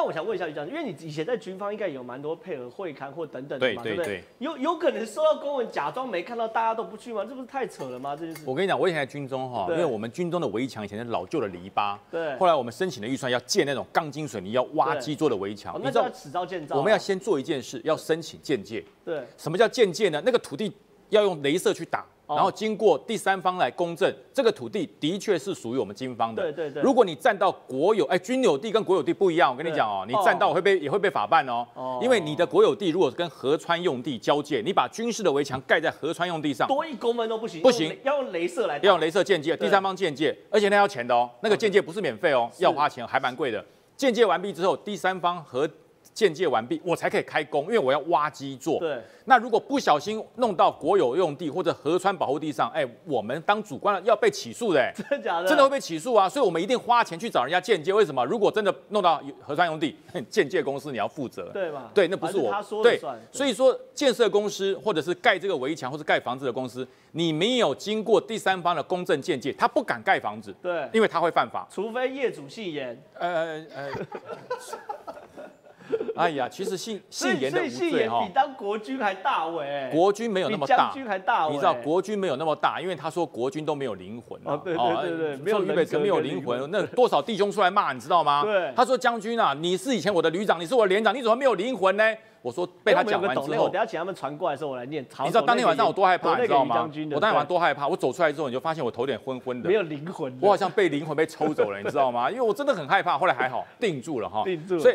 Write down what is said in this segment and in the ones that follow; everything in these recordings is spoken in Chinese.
但我想问一下于将军，因为你以前在军方应该有蛮多配合会刊或等等的嘛，对对不对？有有可能收到公文，假装没看到，大家都不去吗？这不是太扯了吗？这件事。我跟你讲，我以前在军中哈，因对为我们军中的围墙以前是老旧的篱笆，对后来我们申请的预算要建那种钢筋水泥要挖基做的围墙哦，你知道那就要此招建造啊。我们要先做一件事，要申请建界。对什么叫建界呢？那个土地要用镭射去打，哦然后经过第三方来公证，这个土地的确是属于我们军方的。对对对。如果你占到国有，哎，军有地跟国有地不一样，我跟你讲哦，你占到会被也会被法办哦。哦。因为你的国有地如果跟河川用地交界，你把军事的围墙盖在河川用地上，多一公分都不行，不行。要用镭射来打。要用镭射间接，第三方间界，而且那要钱的哦，那个间接不是免费哦，要花钱，还蛮贵的。间界完毕之后，第三方和间界完毕，我才可以开工，因为我要挖基做。对，那如果不小心弄到国有用地或者河川保护地上，哎，我们当主官了要被起诉的，哎真的假的？真的会被起诉啊！所以我们一定花钱去找人家间界。为什么？如果真的弄到河川用地，间界公司你要负责。对嘛？对，那不是我。他说。所以说建设公司或者是盖这个围墙或者盖房子的公司，你没有经过第三方的公证鉴界，他不敢盖房子，对，因为他会犯法。除非业主姓严，呃呃，哎呀，其实姓姓严的无罪哈比。当国军还大伟，哎国军没有那么大比将，军还大伟。你知道国军没有那么大，因为他说国军都没有灵魂啊哦对对对对没有说俞北辰没有灵魂，那多少弟兄出来骂，你知道吗？对他说将军啊，你是以前我的旅长，你是我的连长，你怎么没有灵魂呢？我说被他讲完之后等，下请他们传过来的时候，我来念。你知道当天晚上我多害怕，你知道吗我当天晚上多害怕，我走出来之后，你就发现我头有点昏昏的没，有灵魂，我好像被灵魂被抽走了，你知道吗？因为我真的很害怕，后来还好定住了哈。定住了所以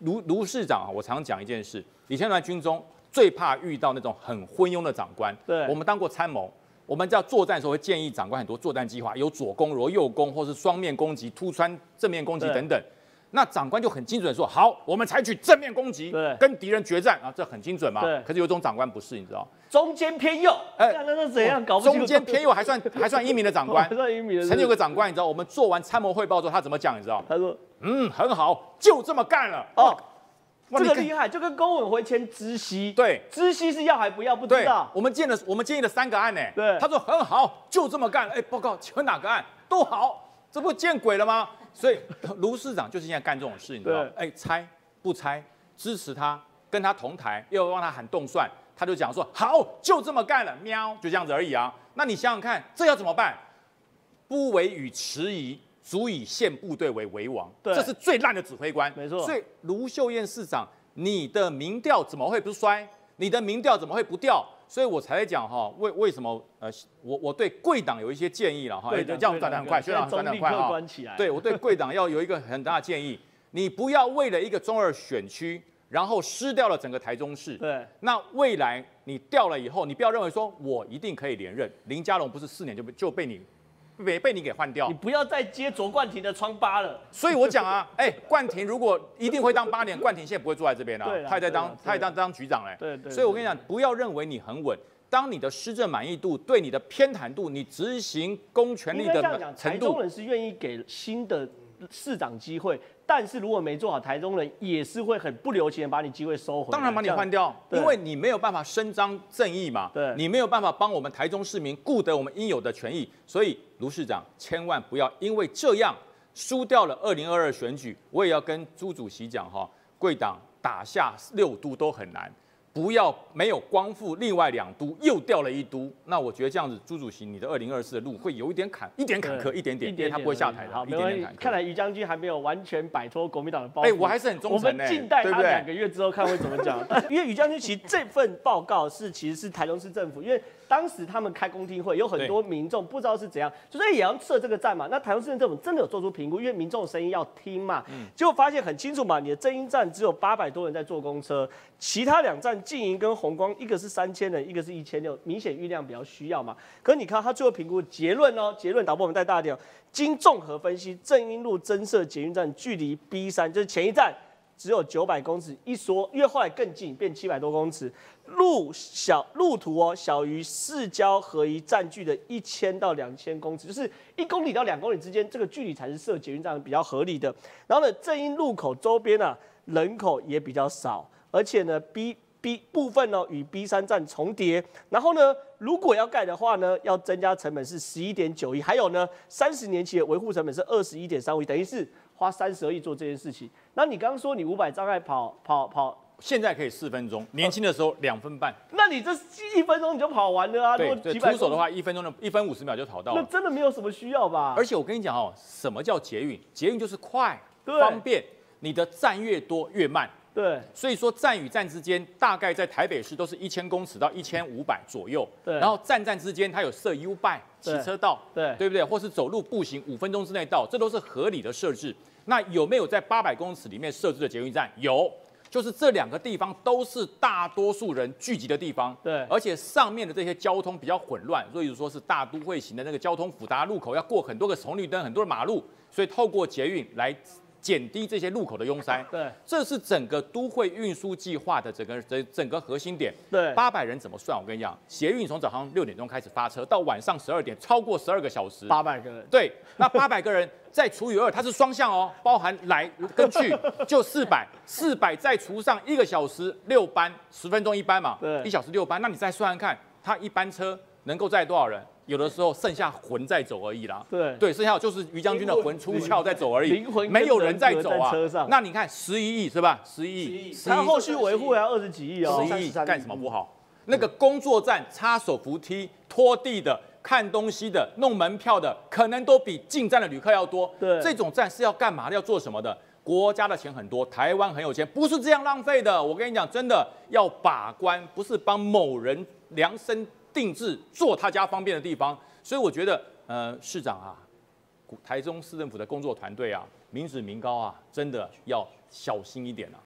卢卢市长啊，我常讲一件事，以前在军中最怕遇到那种很昏庸的长官。对我们当过参谋。我们在作战的时候会建议长官很多作战计划，有左攻、罗右攻，或是双面攻击、突穿正面攻击等等。那长官就很精准地说：好，我们采取正面攻击对，跟敌人决战啊，这很精准嘛。对可是有一种长官不是，你知道？中间偏右，哎哎，那那怎样搞不清楚？中间偏右 还算还算英明的长官 还。算英明的。曾经有个长官，你知道，我们做完参谋汇报之后，他怎么讲？你知道？他说嗯，很好，就这么干了。哦，这个厉害，就跟公文会签知悉，对知悉是要还不要不知道，，我们建了，我们建议了三个案呢。对他说很好，就这么干。哎，报告，请问哪个案都好，这不见鬼了吗？所以 卢市长就是现在干这种事，你知道对？哎，拆不拆，支持他，跟他同台，又帮他喊动算，他就讲说好，就这么干了，喵，就这样子而已啊。那你想想看，这要怎么办？不为与迟疑，足以陷部队为为王，对这是最烂的指挥官。没错所以卢秀燕市长，你的民调怎么会不衰？你的民调怎么会不掉？所以我才在讲哈，为为什么呃，我我对贵党有一些建议了哈，这样转的很快，学长转的很快哈。对我对贵党要有一个很大的建议，你不要为了一个中二选区，然后失掉了整个台中市。对那未来你掉了以后，你不要认为说我一定可以连任。林佳龙不是四年就被就被你被被你给换掉你，不要再接卓冠廷的疮疤了。所以我讲啊，哎，冠廷如果一定会当八年，冠廷现在不会坐在这边啊对，啦他也在当他也当当局长嘞。对对所以我跟你讲，不要认为你很稳。当你的施政满意度、对你的偏袒度、你执行公权力的程台中度，人是愿意给新的市长机会，但是如果没做好，台中人也是会很不留情的把你机会收回来。当然把你换掉，因为你没有办法伸张正义嘛，对你没有办法帮我们台中市民顾得我们应有的权益，所以卢市长千万不要因为这样输掉了二零二二选举。我也要跟朱主席讲哈，贵党打下六都都很难。不要没有光复另外两都又掉了一都，那我觉得这样子，朱主席你的二零二四的路会有一点坎，一点坎坷，一点点，一点点因为他不会下台的，好，一没关系点点坎。坷。看来于将军还没有完全摆脱国民党的包袱。哎我还是很忠我诚我们静待他两个月之后看会怎么讲。因为于将军其实这份报告是其实是台中市政府，因为当时他们开公听会，有很多民众不知道是怎样，就是也要设这个站嘛。那台中市政府真的有做出评估，因为民众的声音要听嘛。结果发现很清楚嘛，你的正音站只有八百多人在坐公车，其他两站静营跟红光，一个是三千人，一个是一千六，明显运量比较需要嘛。可你看他最后评估结论哦，结论导播我们带大家点，经综合分析，正音路增设捷运站距离 B 三就是前一站只有九百公尺，一说，因为后来更近，变七百多公尺。路小路途哦，小于市郊合一占据的一千到两千公尺，就是一公里到两公里之间，这个距离才是设捷运站比较合理的。然后呢，正因路口周边啊人口也比较少，而且呢 B B 部分呢与 B 三站重叠。然后呢，如果要盖的话呢，要增加成本是十一点九亿，还有呢三十年期的维护成本是二十一点三五亿，等于是花三十二亿做这件事情。那你刚刚说你五百障碍跑跑跑，现在可以四分钟，年轻的时候两分半。那你这一分钟你就跑完了啊？对对，徒手的话，一分钟的一分五十秒就跑到了。那真的没有什么需要吧？而且我跟你讲哦，什么叫捷运？捷运就是快、方便，你的站越多越慢。对，所以说站与站之间大概在台北市都是一千公尺到一千五百左右。对，然后站站之间它有设 U 拜骑车道，对，对不对？或是走路步行五分钟之内到，这都是合理的设置。那有没有在八百公尺里面设置的捷运站？有，就是这两个地方都是大多数人聚集的地方。对，而且上面的这些交通比较混乱，所以说是大都会型的那个交通复杂路口，要过很多个红绿灯，很多的马路，所以透过捷运来。减低这些路口的拥塞，对，这是整个都会运输计划的整个整整个核心点。对，八百人怎么算？我跟你讲，捷运从早上六点钟开始发车，到晚上十二点，超过十二个小时，八百个人。对，那八百个人再除以二，它是双向哦，包含来跟去就四百，四百再除上一个小时六班，十分钟一班嘛，对，一小时六班，那你再算算看，它一班车能够载多少人？有的时候剩下魂在走而已啦。对对，剩下就是于将军的魂出窍在走而已，灵魂没有人在走啊。那你看十一亿是吧？十一亿，他后续维护要二十几亿哦。十一亿干什么不好？那个工作站擦手扶梯、拖地的、看东西的、弄门票的，可能都比进站的旅客要多。对，这种站是要干嘛的？要做什么的？国家的钱很多，台湾很有钱，不是这样浪费的。我跟你讲，真的要把关，不是帮某人量身。定制做他家方便的地方，所以我觉得，呃，市长啊，台中市政府的工作团队啊，民脂民膏啊，真的要小心一点啊。